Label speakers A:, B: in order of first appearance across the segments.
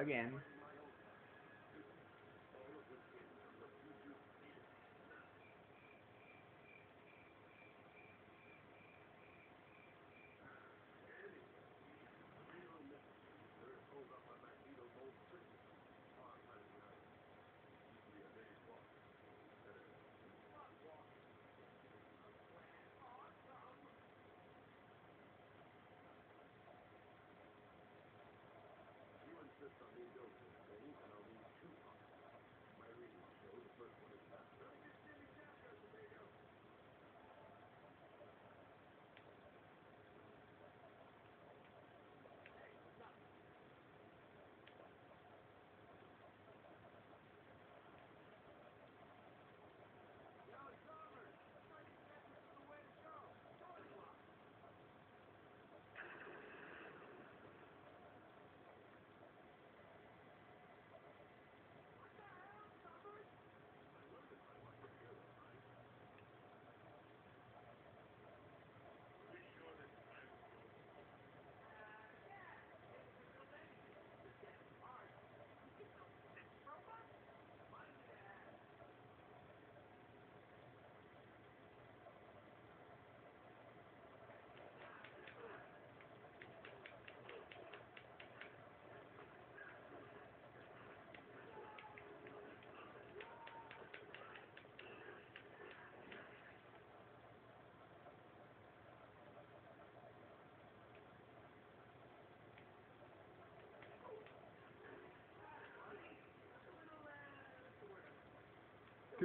A: Again.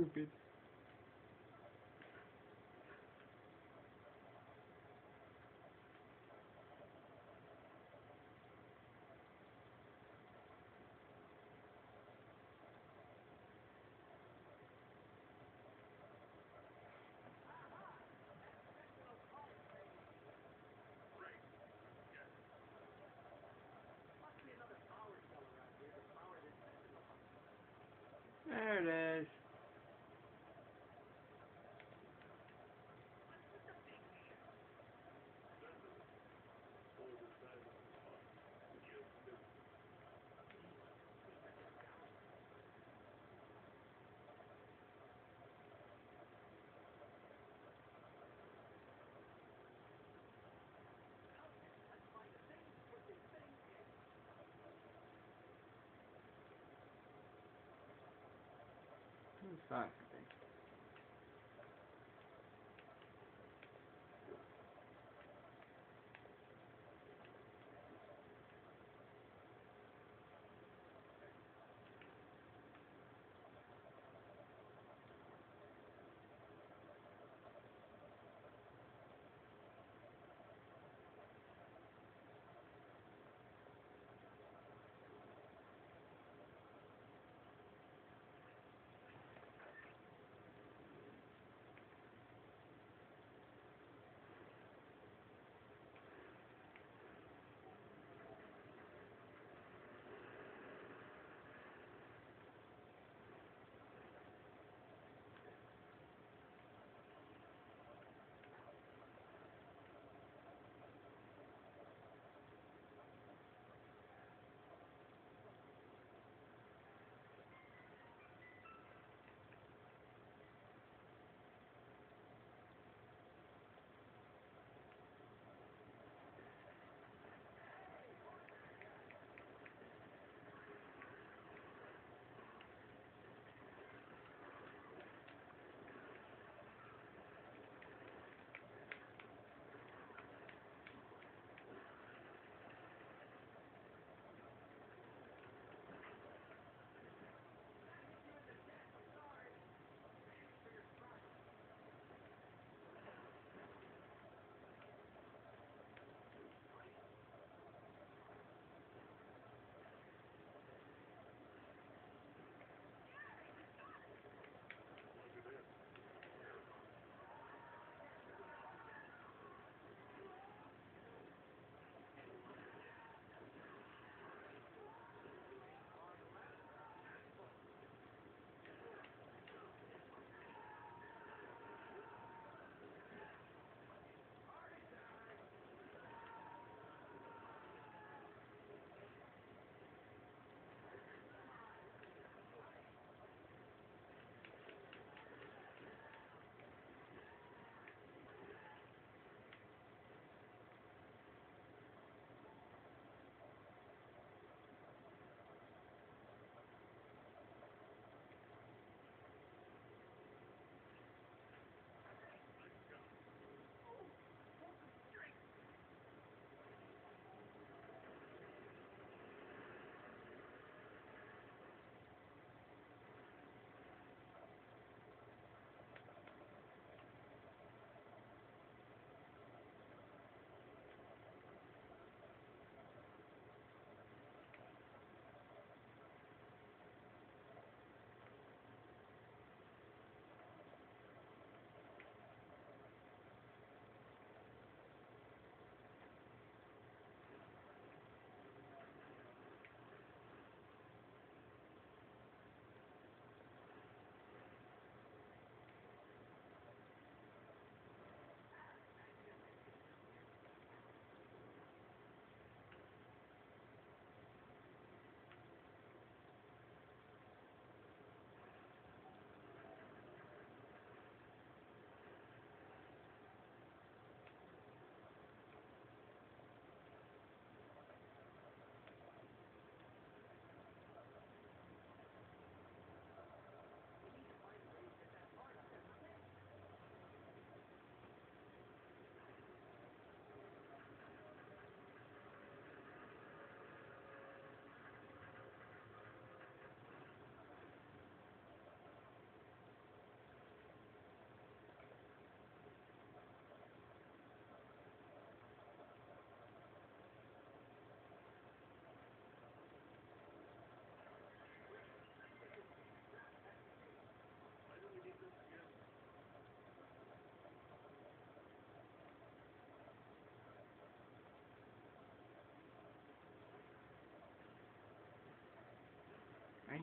A: Stupid. There it is. It's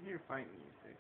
B: hear fight music.